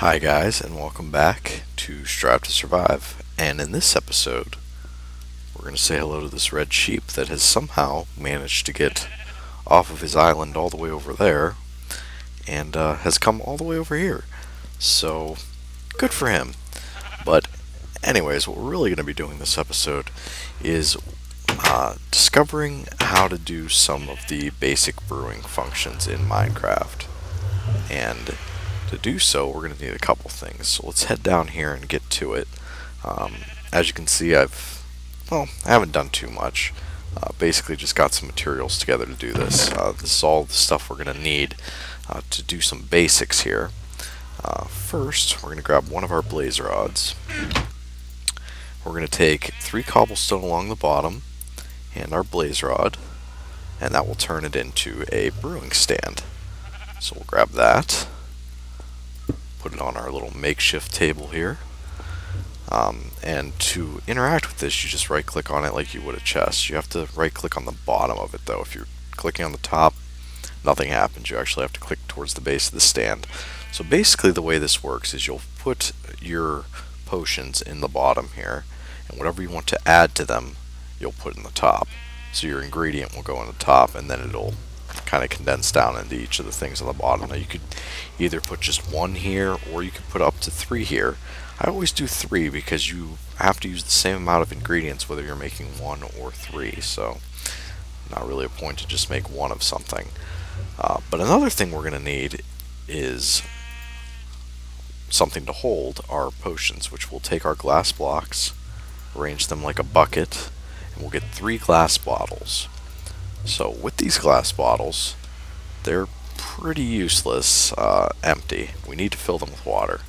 Hi guys and welcome back to Strive to Survive. And in this episode we're going to say hello to this red sheep that has somehow managed to get off of his island all the way over there and uh, has come all the way over here. So good for him. But anyways what we're really going to be doing this episode is uh, discovering how to do some of the basic brewing functions in Minecraft. And to do so, we're going to need a couple things. So let's head down here and get to it. Um, as you can see, I've, well, I haven't done too much. Uh, basically just got some materials together to do this. Uh, this is all the stuff we're going to need uh, to do some basics here. Uh, first, we're going to grab one of our blaze rods. We're going to take three cobblestone along the bottom and our blaze rod, and that will turn it into a brewing stand. So we'll grab that put it on our little makeshift table here. Um, and to interact with this, you just right click on it like you would a chest. You have to right click on the bottom of it though. If you're clicking on the top, nothing happens. You actually have to click towards the base of the stand. So basically the way this works is you'll put your potions in the bottom here, and whatever you want to add to them, you'll put in the top. So your ingredient will go in the top, and then it'll kind of condensed down into each of the things on the bottom. Now you could either put just one here or you could put up to three here. I always do three because you have to use the same amount of ingredients whether you're making one or three. So not really a point to just make one of something. Uh, but another thing we're going to need is something to hold our potions, which we'll take our glass blocks, arrange them like a bucket, and we'll get three glass bottles. So with these glass bottles, they're pretty useless uh, empty. We need to fill them with water,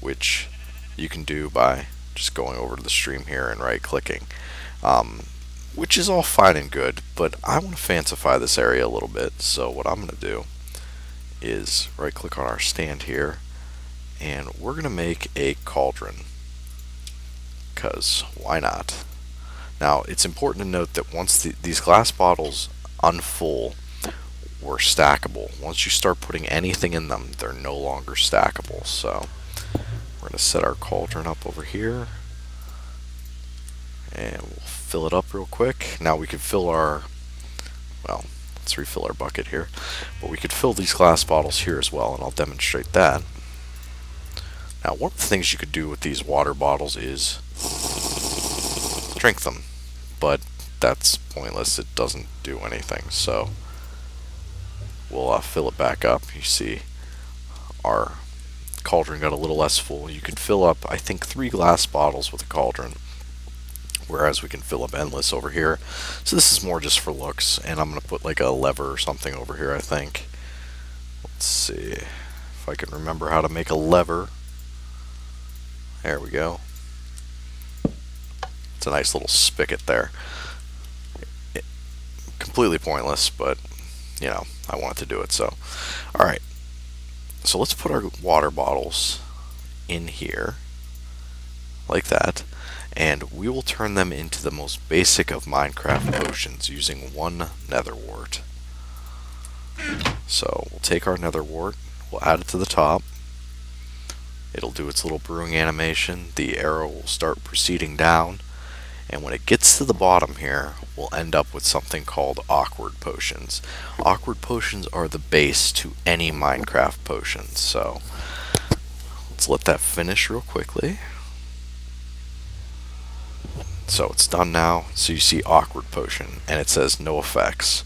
which you can do by just going over to the stream here and right clicking. Um, which is all fine and good, but I want to fancify this area a little bit, so what I'm going to do is right click on our stand here, and we're going to make a cauldron, because why not? Now, it's important to note that once the, these glass bottles unfull, were stackable. Once you start putting anything in them, they're no longer stackable. So we're going to set our cauldron up over here. And we'll fill it up real quick. Now we can fill our, well, let's refill our bucket here. But we could fill these glass bottles here as well, and I'll demonstrate that. Now, one of the things you could do with these water bottles is drink them, but that's pointless. It doesn't do anything. So we'll uh, fill it back up. You see our cauldron got a little less full. You can fill up, I think, three glass bottles with a cauldron, whereas we can fill up endless over here. So this is more just for looks, and I'm going to put like a lever or something over here, I think. Let's see if I can remember how to make a lever. There we go. It's a nice little spigot there. It, completely pointless, but, you know, I wanted to do it, so. Alright, so let's put our water bottles in here, like that, and we will turn them into the most basic of Minecraft potions using one nether wart. So we'll take our nether wart, we'll add it to the top, it'll do its little brewing animation, the arrow will start proceeding down, and when it gets to the bottom here, we'll end up with something called awkward potions. Awkward potions are the base to any Minecraft potions, so let's let that finish real quickly. So it's done now, so you see awkward potion, and it says no effects.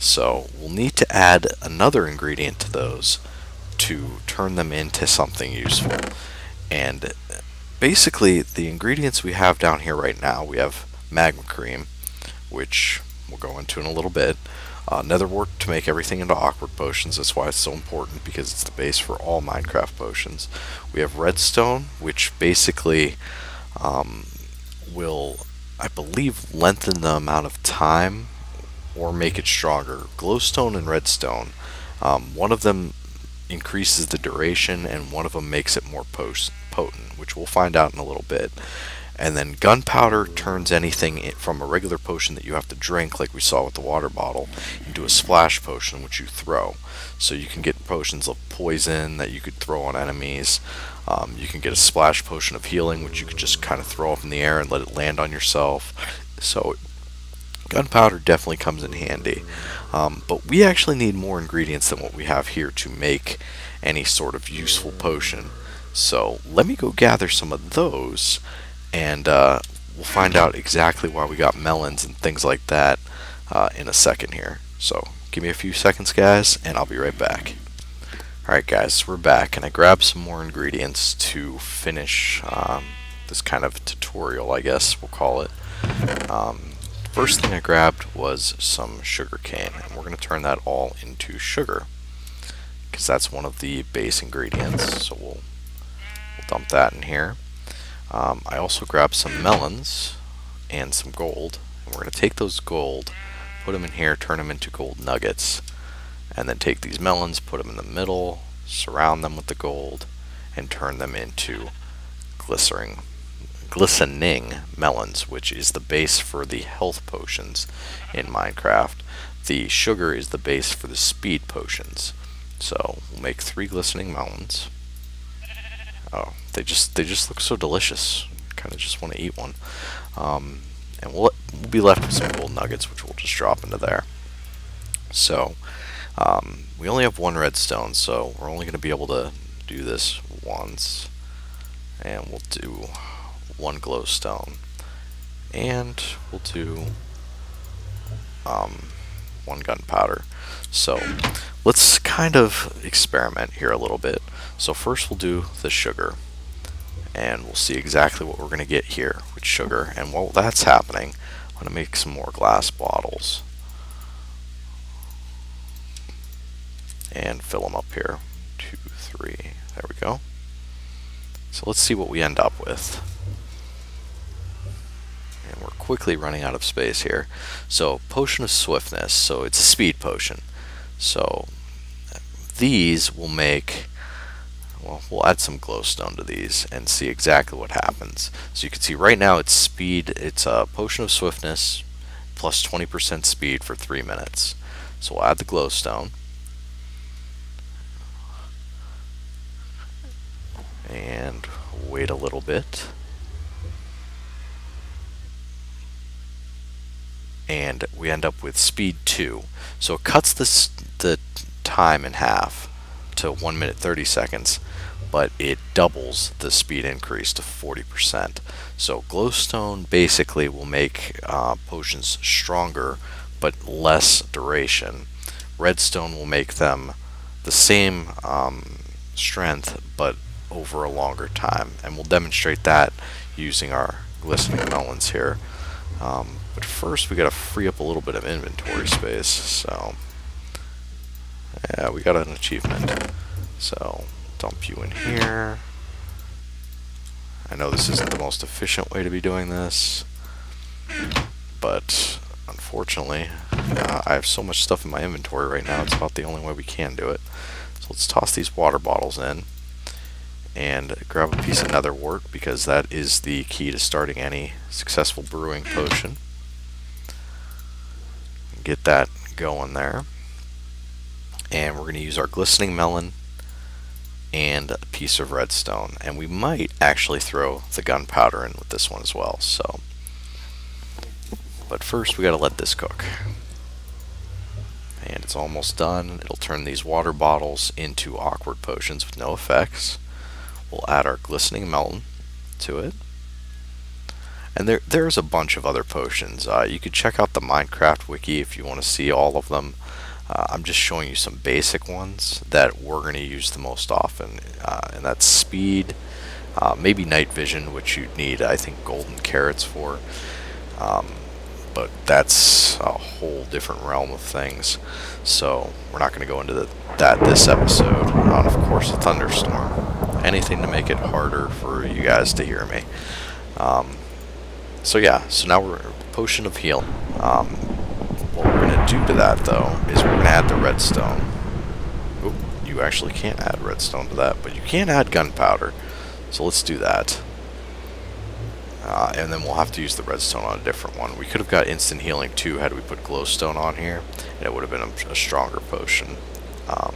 So we'll need to add another ingredient to those to turn them into something useful. And basically the ingredients we have down here right now, we have magma cream, which we'll go into in a little bit. Uh, nether wart to make everything into awkward potions. That's why it's so important because it's the base for all Minecraft potions. We have redstone, which basically um, will, I believe, lengthen the amount of time or make it stronger. Glowstone and redstone. Um, one of them increases the duration and one of them makes it more post potent, which we'll find out in a little bit. And then gunpowder turns anything from a regular potion that you have to drink, like we saw with the water bottle, into a splash potion, which you throw. So you can get potions of poison that you could throw on enemies. Um, you can get a splash potion of healing, which you could just kind of throw up in the air and let it land on yourself. So gunpowder definitely comes in handy. Um, but we actually need more ingredients than what we have here to make any sort of useful potion. So let me go gather some of those and uh, we'll find out exactly why we got melons and things like that uh, in a second here. So give me a few seconds guys and I'll be right back. Alright guys, we're back and I grabbed some more ingredients to finish um, this kind of tutorial I guess we'll call it. Um, first thing I grabbed was some sugar cane and we're going to turn that all into sugar because that's one of the base ingredients so we'll, we'll dump that in here. Um, I also grabbed some melons and some gold. And we're going to take those gold, put them in here, turn them into gold nuggets. And then take these melons, put them in the middle, surround them with the gold, and turn them into glycerin, glistening melons, which is the base for the health potions in Minecraft. The sugar is the base for the speed potions. So we'll make three glistening melons. Oh, they just they just look so delicious. Kind of just want to eat one. Um, and we'll, we'll be left with some gold nuggets, which we'll just drop into there. So, um, we only have one redstone, so we're only going to be able to do this once. And we'll do one glowstone. And we'll do um, one gunpowder. So, let's kind of experiment here a little bit. So first we'll do the sugar and we'll see exactly what we're going to get here with sugar and while that's happening. I'm going to make some more glass bottles. And fill them up here. Two three. There we go. So let's see what we end up with quickly running out of space here so potion of swiftness so it's a speed potion so these will make well, we'll add some glowstone to these and see exactly what happens. So you can see right now it's speed, it's a potion of swiftness plus 20% speed for 3 minutes. So we'll add the glowstone. And wait a little bit. And we end up with speed 2. So it cuts this, the time in half to 1 minute 30 seconds but it doubles the speed increase to 40%. So glowstone basically will make uh, potions stronger but less duration. Redstone will make them the same um, strength but over a longer time and we'll demonstrate that using our glistening melons here. Um, but first we gotta free up a little bit of inventory space so yeah we got an achievement so dump you in here. I know this isn't the most efficient way to be doing this, but unfortunately, uh, I have so much stuff in my inventory right now, it's about the only way we can do it. So let's toss these water bottles in and grab a piece of nether wart because that is the key to starting any successful brewing potion. Get that going there. And we're going to use our glistening melon and a piece of redstone. And we might actually throw the gunpowder in with this one as well. So, But first we got to let this cook. And it's almost done. It'll turn these water bottles into awkward potions with no effects. We'll add our glistening melon to it. And there, there's a bunch of other potions. Uh, you could check out the Minecraft wiki if you want to see all of them. Uh, I'm just showing you some basic ones that we're going to use the most often, uh, and that's speed, uh, maybe night vision, which you'd need, I think, golden carrots for. Um, but that's a whole different realm of things. So we're not going to go into the, that this episode. And of course, a thunderstorm. Anything to make it harder for you guys to hear me. Um, so yeah, so now we're potion of Heal. Um, what we're going to do to that, though, is we're going to add the redstone. Oop, you actually can't add redstone to that, but you can add gunpowder. So let's do that. Uh, and then we'll have to use the redstone on a different one. We could have got instant healing too had we put glowstone on here, and it would have been a, a stronger potion. Um,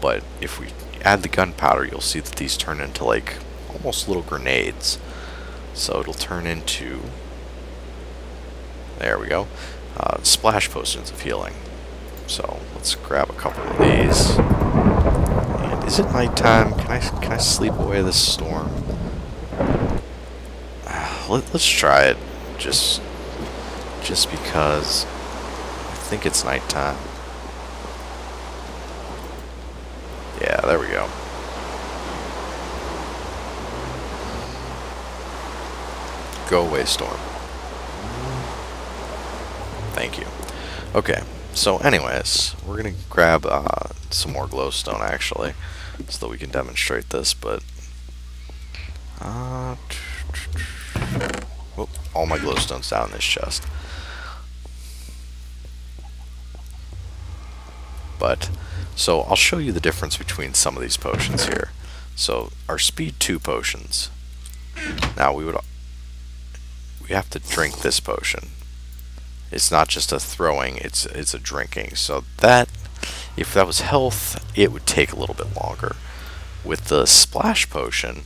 but if we add the gunpowder, you'll see that these turn into like almost little grenades. So it'll turn into, there we go, uh, splash potions of healing. So let's grab a couple of these. And is it nighttime? Can I can I sleep away this storm? Let, let's try it. Just just because I think it's nighttime. Yeah, there we go. Go away, storm. Thank you. Okay, so anyways, we're going to grab uh, some more glowstone, actually, so that we can demonstrate this, but... Uh, oh, all my glowstone's down in this chest. But, so I'll show you the difference between some of these potions here. So, our speed 2 potions. Now, we would we have to drink this potion. It's not just a throwing, it's it's a drinking. So that, if that was health, it would take a little bit longer. With the splash potion,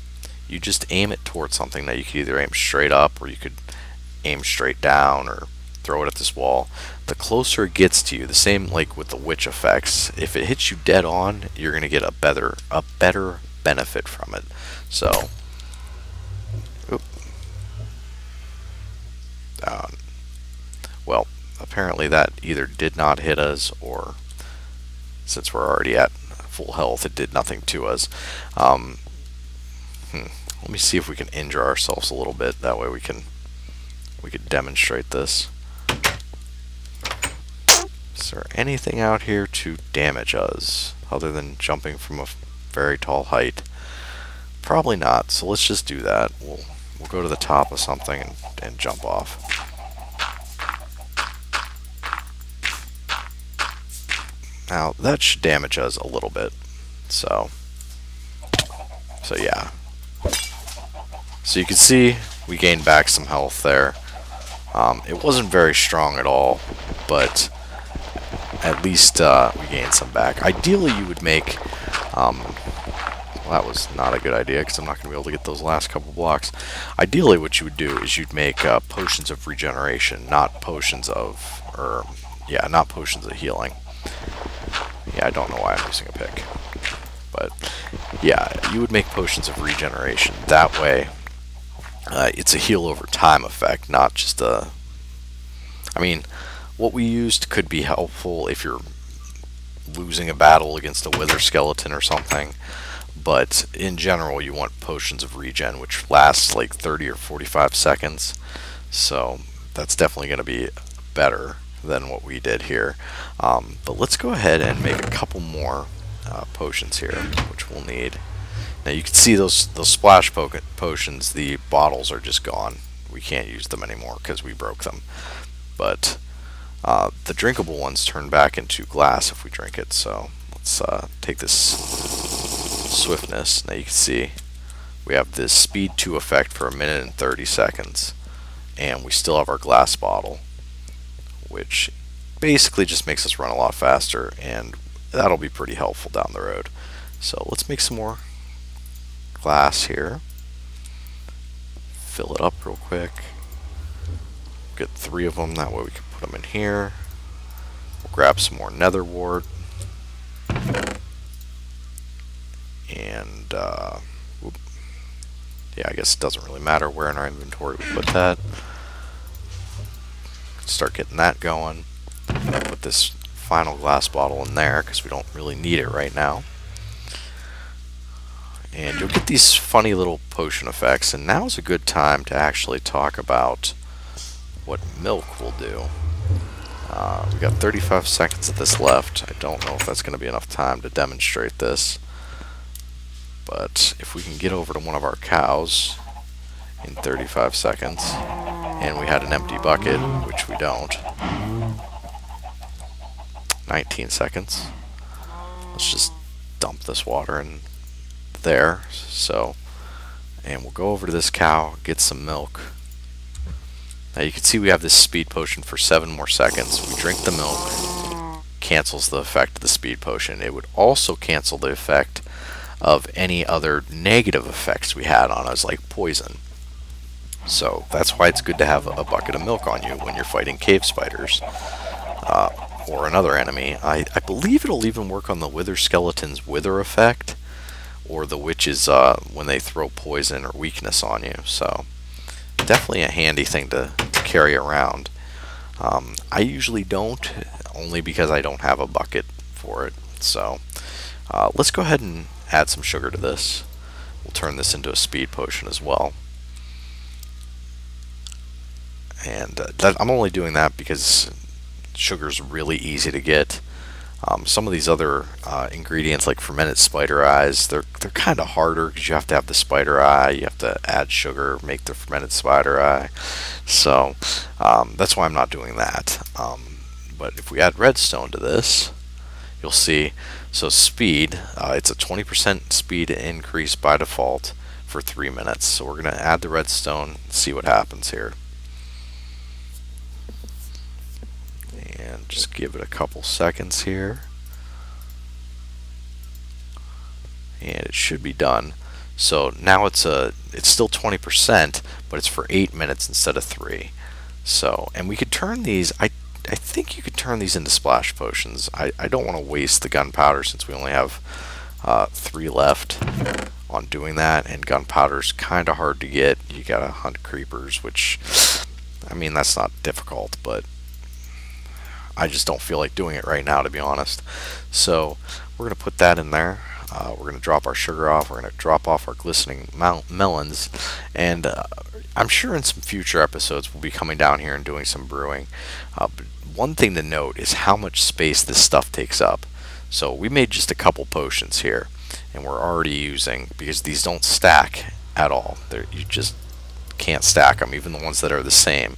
you just aim it towards something that you could either aim straight up or you could aim straight down or throw it at this wall. The closer it gets to you, the same like with the witch effects, if it hits you dead on, you're going to get a better a better benefit from it. So Um, well, apparently that either did not hit us or since we're already at full health, it did nothing to us. Um, hmm, let me see if we can injure ourselves a little bit. That way we can we could demonstrate this. Is there anything out here to damage us other than jumping from a very tall height? Probably not. So let's just do that. We'll we'll go to the top of something and, and jump off. Now, that should damage us a little bit. So, so yeah. So you can see we gained back some health there. Um, it wasn't very strong at all, but at least uh, we gained some back. Ideally, you would make um, well, that was not a good idea because I'm not going to be able to get those last couple blocks. Ideally, what you would do is you'd make uh, potions of regeneration, not potions of, or yeah, not potions of healing. Yeah, I don't know why I'm using a pick. But yeah, you would make potions of regeneration. That way, uh, it's a heal over time effect, not just a... I mean, what we used could be helpful if you're losing a battle against a wither skeleton or something but in general you want potions of regen which lasts like 30 or 45 seconds. So that's definitely going to be better than what we did here. Um, but let's go ahead and make a couple more uh, potions here which we'll need. Now you can see those those splash po potions the bottles are just gone. We can't use them anymore because we broke them. But uh, the drinkable ones turn back into glass if we drink it. So let's uh, take this swiftness. Now you can see we have this speed 2 effect for a minute and 30 seconds. And we still have our glass bottle, which basically just makes us run a lot faster, and that'll be pretty helpful down the road. So let's make some more glass here. Fill it up real quick. Get three of them, that way we can put them in here. We'll grab some more nether wart and uh, yeah, I guess it doesn't really matter where in our inventory we put that. Start getting that going. Put this final glass bottle in there because we don't really need it right now. And you'll get these funny little potion effects, and now's a good time to actually talk about what milk will do. Uh, we got 35 seconds of this left. I don't know if that's going to be enough time to demonstrate this. But if we can get over to one of our cows in 35 seconds, and we had an empty bucket, which we don't, 19 seconds. Let's just dump this water in there. So, And we'll go over to this cow, get some milk. Now you can see we have this speed potion for 7 more seconds. We drink the milk, cancels the effect of the speed potion. It would also cancel the effect of any other negative effects we had on us, like poison. So that's why it's good to have a bucket of milk on you when you're fighting cave spiders uh, or another enemy. I, I believe it'll even work on the wither skeleton's wither effect or the witches uh, when they throw poison or weakness on you. So definitely a handy thing to, to carry around. Um, I usually don't, only because I don't have a bucket for it. So uh, let's go ahead and add some sugar to this. We'll turn this into a speed potion as well. And uh, that, I'm only doing that because sugar's really easy to get. Um, some of these other uh, ingredients like fermented spider eyes, they're, they're kind of harder because you have to have the spider eye, you have to add sugar, make the fermented spider eye. So um, that's why I'm not doing that. Um, but if we add redstone to this, you'll see, so speed, uh, it's a 20% speed increase by default for 3 minutes. So we're going to add the redstone, see what happens here. and just give it a couple seconds here and it should be done so now it's a it's still 20% but it's for 8 minutes instead of 3 so and we could turn these I I think you could turn these into splash potions I, I don't want to waste the gunpowder since we only have uh, 3 left on doing that and gunpowder's kind of hard to get you gotta hunt creepers which I mean that's not difficult but I just don't feel like doing it right now, to be honest. So we're going to put that in there. Uh, we're going to drop our sugar off. We're going to drop off our glistening melons. And uh, I'm sure in some future episodes we'll be coming down here and doing some brewing. Uh, one thing to note is how much space this stuff takes up. So we made just a couple potions here. And we're already using, because these don't stack at all. They're, you just can't stack them. Even the ones that are the same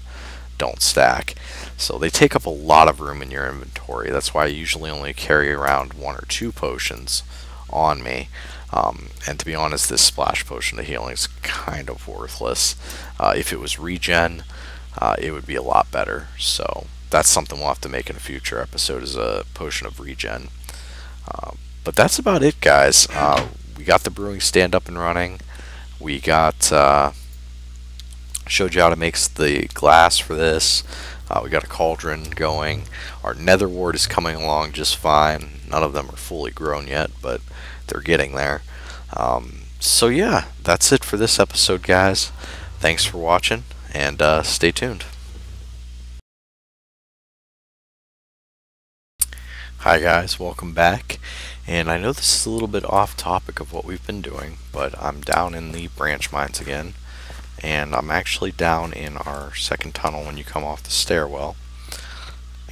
don't stack. So they take up a lot of room in your inventory. That's why I usually only carry around one or two potions on me. Um, and to be honest, this splash potion of healing is kind of worthless. Uh, if it was regen, uh, it would be a lot better. So that's something we'll have to make in a future episode is a potion of regen. Uh, but that's about it, guys. Uh, we got the brewing stand up and running. We got uh, showed you how to make the glass for this. Uh, we got a cauldron going. Our nether wart is coming along just fine. None of them are fully grown yet, but they're getting there. Um, so yeah, that's it for this episode, guys. Thanks for watching, and uh, stay tuned. Hi guys, welcome back. And I know this is a little bit off topic of what we've been doing, but I'm down in the branch mines again. And I'm actually down in our second tunnel when you come off the stairwell.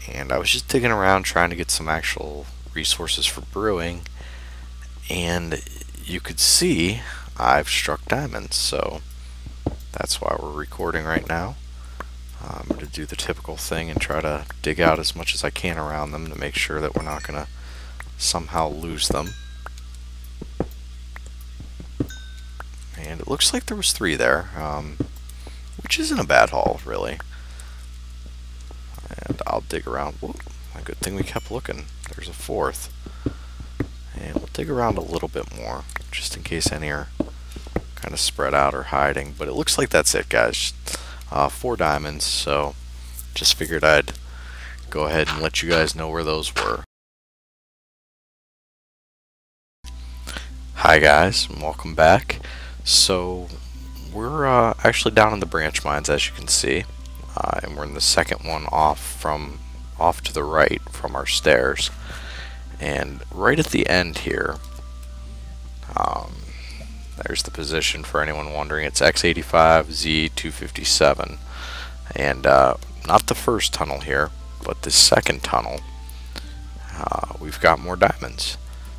And I was just digging around trying to get some actual resources for brewing. And you could see I've struck diamonds. So that's why we're recording right now I'm going to do the typical thing and try to dig out as much as I can around them to make sure that we're not going to somehow lose them And it looks like there was three there, um, which isn't a bad haul, really. And I'll dig around. Whoop, a good thing we kept looking. There's a fourth. And we'll dig around a little bit more, just in case any are kind of spread out or hiding. But it looks like that's it, guys. Uh, four diamonds, so just figured I'd go ahead and let you guys know where those were. Hi guys, and welcome back. So we're uh, actually down in the branch mines as you can see uh, and we're in the second one off from off to the right from our stairs and right at the end here um, there's the position for anyone wondering. It's X85 Z257 and uh, not the first tunnel here but the second tunnel. Uh, we've got more diamonds.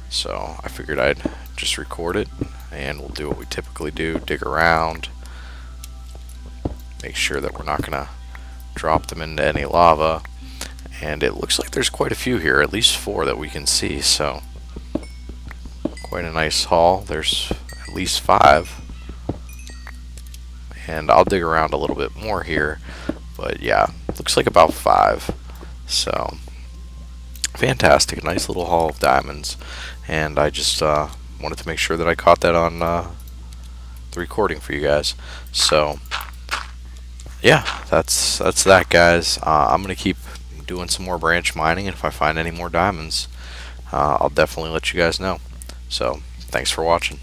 So I figured I'd just record it and we'll do what we typically do, dig around, make sure that we're not going to drop them into any lava, and it looks like there's quite a few here, at least four that we can see, so. Quite a nice haul. There's at least five. and I'll dig around a little bit more here but yeah looks like about five. So fantastic nice little haul of diamonds. And I just uh, wanted to make sure that I caught that on uh, the recording for you guys. So yeah that's that's that guys. Uh, I'm gonna keep doing some more branch mining and if I find any more diamonds uh, I'll definitely let you guys know. So thanks for watching